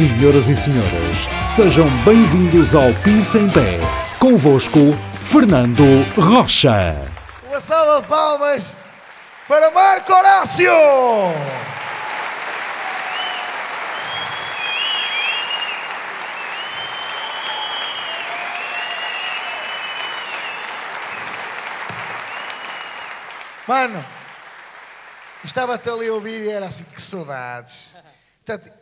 Senhoras e senhores, sejam bem-vindos ao Pisa em Pé. Convosco, Fernando Rocha. Uma salva de palmas para Marco Horácio! Mano, estava-te ali a ouvir e era assim, que saudades. Portanto,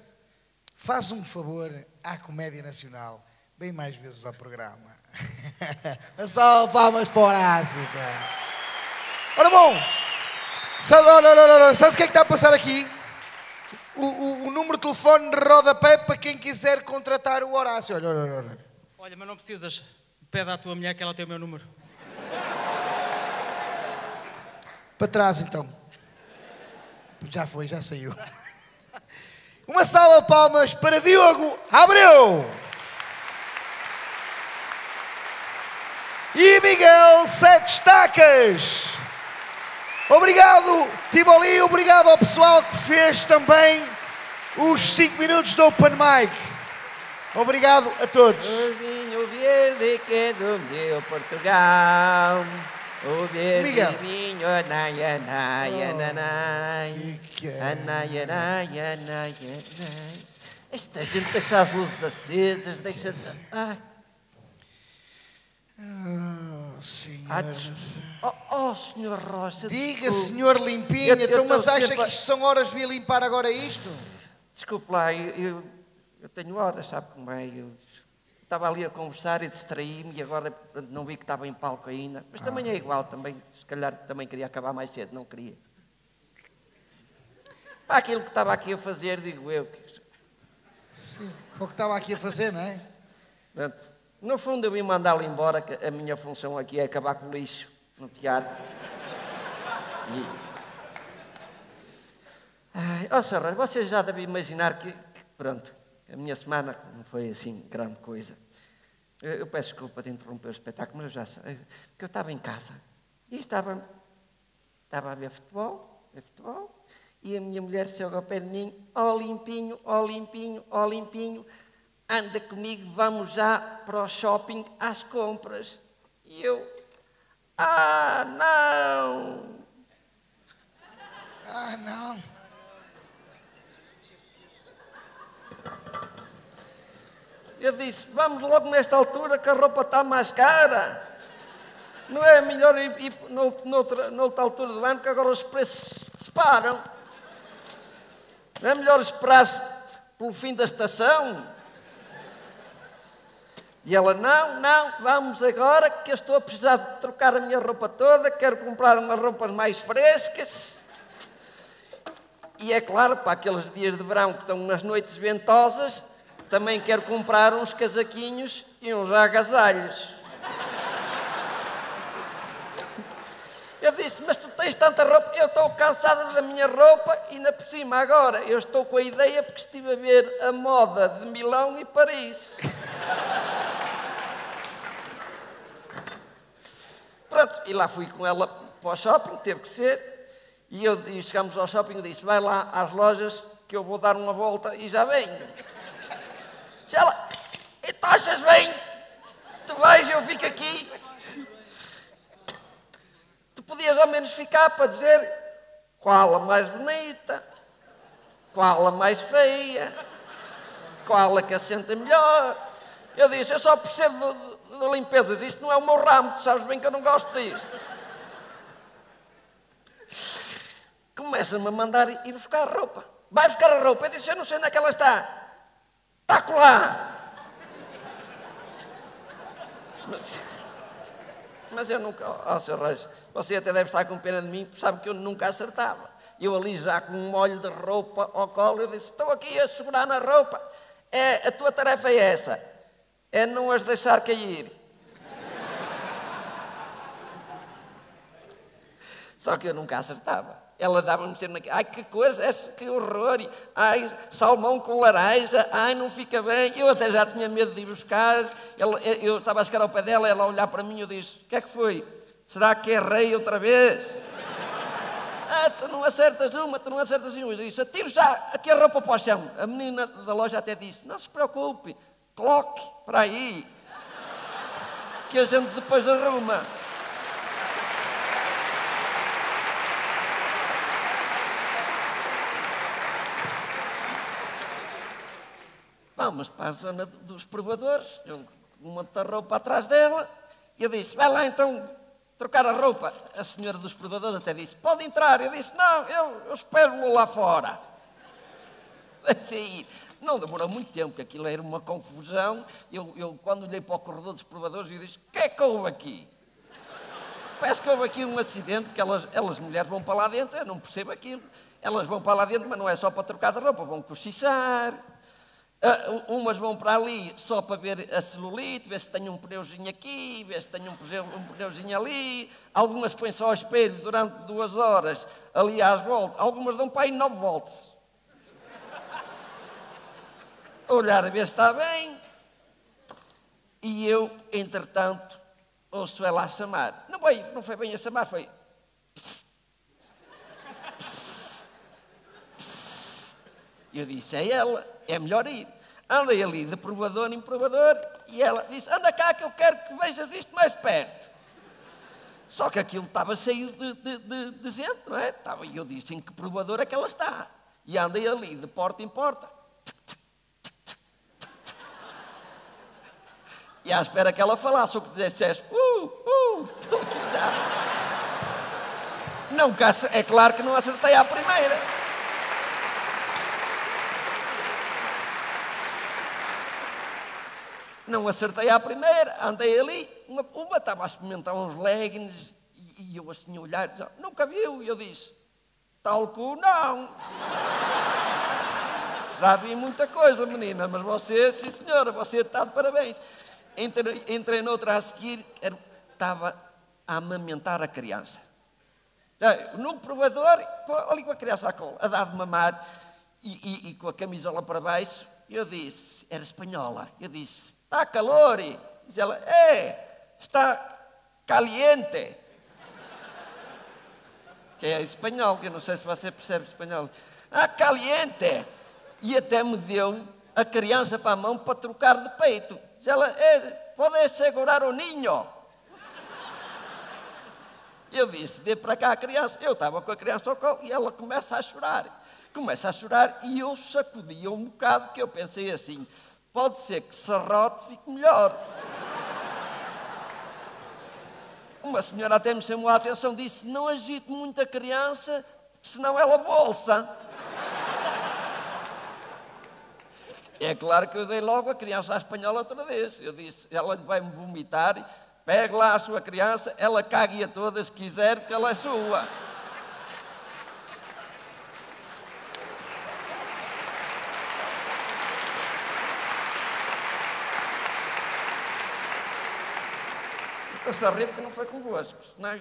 faz um favor à Comédia Nacional, bem mais vezes ao programa. De palmas para o Horácio, cara. Ora bom, sabe, olha, olha, olha, sabes o que é que está a passar aqui? O, o- o número de telefone de rodapé para quem quiser contratar o Horácio. Olha, olha, olha. Olha, mas não precisas. Pede à tua mulher que ela tem o meu número. Para trás então. Já foi, já saiu. Uma salva de palmas para Diogo Abreu. E Miguel Sete Estacas. Obrigado, Tiboli. Obrigado ao pessoal que fez também os 5 minutos do Open Mic. Obrigado a todos. O vinho verde que é do meu Portugal. O que é? anai, anai, anai, anai. Esta gente deixa as luzes acesas, deixa... de- Ai, Oh, senhor. oh, oh, senhor Rocha, Diga, senhor Limpinha, Eu- eu então, mas acha que isto são horas de vir limpar agora isto? Desculpe lá, eu, eu, eu tenho horas, sabe como é? Eu estava ali a conversar e distraí-me e agora não vi que estava em palco ainda. Mas também é igual, também, se calhar também queria acabar mais cedo, não queria. Para aquilo que estava aqui a fazer, digo eu. Sim. O que estava aqui a fazer, não é? Pronto. No fundo eu vim mandá-lo embora, que a minha função aqui é acabar com o lixo no teatro. E... Ai, ó senhor, você já deve imaginar que, que, pronto, a minha semana não foi assim grande coisa. Eu, peço desculpa de interromper o espetáculo, mas eu já sei, que eu estava em casa e estava, estava a ver futebol, ver futebol, e a minha mulher chega ao pé de mim, ó limpinho, ó limpinho, ó limpinho, anda comigo, vamos já para o shopping às compras. E eu, ah, não! Ah, não. Eu disse, vamos logo nesta altura que a roupa está mais cara. Não é melhor ir, ir nou- noutra, noutra altura do ano que agora os preços se param. Não é melhor esperar-se pelo fim da estação? E ela, não, não, vamos agora que eu estou a precisar de trocar a minha roupa toda, quero comprar umas roupas mais frescas. E é claro, para aqueles dias de verão que estão umas noites ventosas, também quero comprar uns casaquinhos e uns agasalhos. Eu disse, mas tu tens tanta roupa, eu estou cansada da minha roupa e ainda por cima agora eu estou com a ideia porque estive a ver a moda de Milão e Paris. Pronto, e lá fui com ela para o shopping, teve que ser. E, eu, e chegamos ao shopping e disse, vai lá às lojas que eu vou dar uma volta e já venho. Já lá, e tu achas bem? Tu vais eu fico aqui. Tu podias ao menos ficar para dizer qual a mais bonita, qual a mais feia, qual a que assenta melhor. Eu disse, eu só percebo de, de limpeza, isto não é o meu ramo, tu sabes bem que eu não gosto disto. Começa-me a mandar ir buscar a roupa. Vai buscar a roupa. Eu disse, eu não sei onde é que ela está. Lá. Mas, mas eu nunca, ó Sr. Reis, você até deve estar com pena de mim, sabe que eu nunca acertava. Eu ali já com um molho de roupa ao colo, eu disse, estou aqui a segurar na roupa. É, a tua tarefa é essa, é não as deixar cair. Só que eu nunca acertava. Ela dava-me sempre naquilo. Ai, que coisa, essa, que horror. Ai, salmão com laranja. Ai, não fica bem. Eu até já tinha medo de ir buscar. Ela- eu estava a chegar ao pé dela, ela a olhar para mim e eu disse, o que é que foi? Será que errei outra vez? Ah, tu não acertas uma, tu não acertas uma. Eu disse, atiro já aqui a roupa para o chão. A menina da loja até disse, não se preocupe, coloque para aí, que a gente depois arruma. Vamos para a zona dos provadores, eu um monte de roupa atrás dela, e eu disse, vai lá então trocar a roupa. A senhora dos provadores até disse, pode entrar. Eu disse, não, eu, eu espero-lo lá fora. Deixa Não demorou muito tempo, porque aquilo era uma confusão. Eu, eu quando olhei para o corredor dos provadores, eu disse, o que é que houve aqui? Parece que houve aqui um acidente, porque elas, elas mulheres vão para lá dentro, eu não percebo aquilo. Elas vão para lá dentro, mas não é só para trocar de roupa, vão cochichar. Uh, umas vão para ali só para ver a celulite, ver se tem um pneuzinho aqui, ver se tem um, um pneuzinho ali. Algumas põem só ao espelho durante duas horas, ali às voltas. Algumas dão para aí nove voltas. Olhar a ver se está bem. E eu, entretanto, ouço ela a chamar. Não foi, não foi bem a chamar, foi. Eu disse, é ela, é melhor ir. Andei ali de provador em provador e ela disse, anda cá que eu quero que vejas isto mais perto. Só que aquilo estava cheio de, de, de, de gente, não é? E eu disse, em que provador é que ela está? E andei ali de porta em porta. E à espera que ela falasse o que dissesse, uh, uh, estou aqui. Não, é claro que não acertei à primeira. Não acertei à primeira, andei ali, uma, estava a experimentar uns leggings e, e eu assim a olhar, já, nunca viu, e eu disse, tal cu não. Sabe muita coisa, menina, mas você, sim senhora, você está de parabéns. Entrei, entrei noutra a seguir, estava a amamentar a criança. Num provador, ali com a criança à cola, a dar de mamar e, e, e com a camisola para baixo, eu disse, era espanhola, eu disse, Está calor. Diz ela, é, está caliente. Que é espanhol, que eu não sei se você percebe espanhol. Ah, caliente. E até me deu a criança para a mão para trocar de peito. Diz ela, é, pode segurar o ninho. Eu disse, dê para cá a criança. Eu estava com a criança ao colo e ela começa a chorar. Começa a chorar e eu sacudia um bocado, que eu pensei assim, pode ser que serrote fique melhor. Uma senhora até me chamou a atenção, disse: Não agite muito a criança, senão ela bolsa. É claro que eu dei logo a criança à espanhola outra vez. Eu disse: Ela vai-me vomitar, pegue lá a sua criança, ela cague a toda se quiser, porque ela é sua. Estou-se a rir porque não foi convosco. Não é?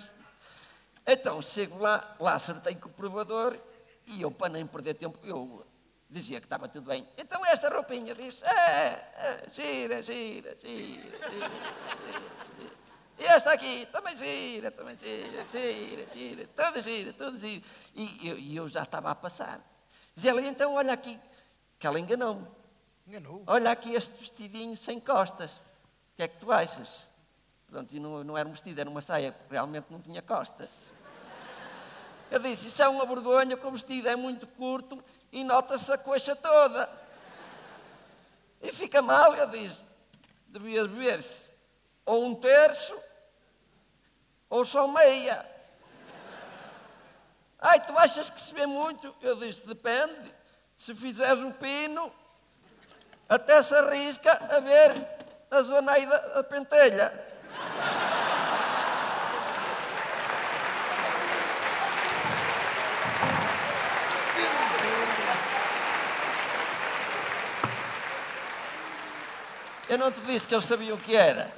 Então, chego lá, lá acertei com o provador e eu, para nem perder tempo, eu dizia que estava tudo bem. Então, esta roupinha diz: é, é, gira, gira, gira, gira, gira. E esta aqui, também gira, também gira, gira, gira, toda gira, toda gira. E eu, eu já estava a passar. Dizia ela, então, olha aqui, que ela enganou-me. Enganou? Olha aqui este vestidinho sem costas. O que é que tu achas? Pronto, e não, não era um vestido, era uma saia, porque realmente não tinha costas. Eu disse, isso é uma vergonha, porque o vestido é muito curto e nota-se a coxa toda. E fica mal, eu disse, devia ver-se ou um terço ou só meia. Ai, tu achas que se vê muito? Eu disse, depende. Se fizeres o pino, até se arrisca a ver a zona aí da, da pentelha. Eu não te disse que eles sabiam o que era.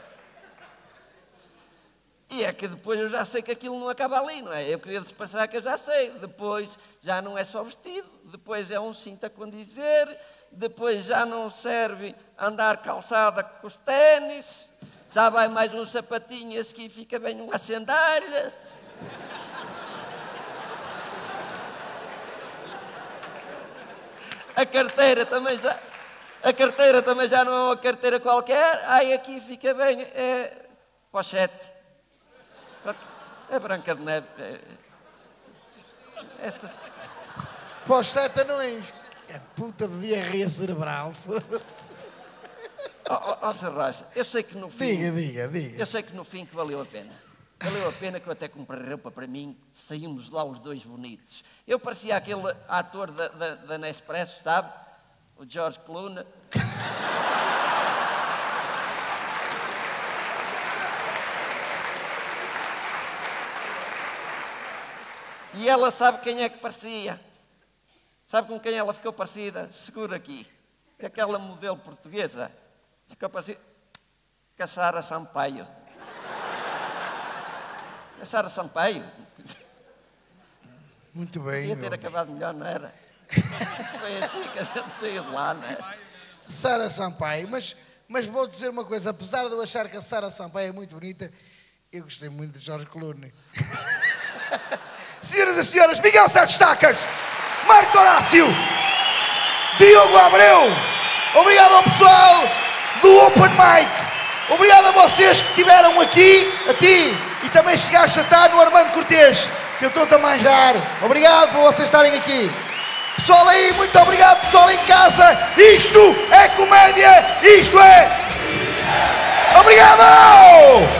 E é que depois eu já sei que aquilo não acaba ali, não é? Eu queria passar que eu já sei. Depois já não é só vestido, depois é um cinto a condizer, depois já não serve andar calçada com os ténis, já vai mais um sapatinho, esse aqui fica bem umas sandálias. A carteira também já. A carteira também já não é uma carteira qualquer. Ai, aqui fica bem. É, pochete. É branca de neve. É, é esta... Pochete não é. É puta de diarreia cerebral, foda-se. Ó oh, oh, eu sei que no fim. Diga, diga, diga. Eu sei que no fim que valeu a pena. Valeu a pena que eu até comprei roupa para mim, saímos lá os dois bonitos. Eu parecia aquele ator da, da, da Nespresso, sabe? O George Clooney. E ela sabe quem é que parecia. Sabe com quem ela ficou parecida? Segura aqui. Que aquela modelo portuguesa ficou parecida com a Sara Sampaio. A Sara Sampaio. Muito bem. Ia ter acabado melhor, não era? Foi assim que a gente saiu de lá, não é? Sara Sampaio, mas, mas vou dizer uma coisa, apesar de eu achar que a Sara Sampaio é muito bonita, eu gostei muito de Jorge Clooney. Senhoras e senhores, Miguel Santos Tacas, Marco Horácio, Diogo Abreu, obrigado ao pessoal do Open Mic, obrigado a vocês que estiveram aqui, a ti, e também chegaste a estar no Armando Cortês, que eu estou-te a manjar. Obrigado por vocês estarem aqui. Pessoal aí, muito obrigado, pessoal em casa. Isto é comédia, isto é. Obrigado!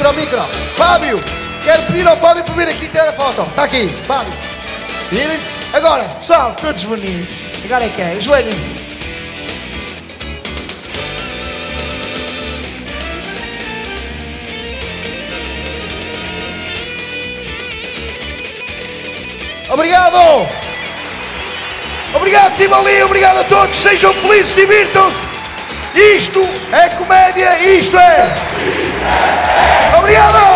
Micro, micro. Fábio, quero pedir ao Fábio para vir aqui tirar a foto. Está aqui, Fábio. Virem-se. Agora, pessoal, todos bonitos. Agora é que é, ajoelhem-se. Obrigado! Obrigado, Timali, obrigado a todos, sejam felizes, divirtam-se. Isto é comédia, isto é. Obrigado!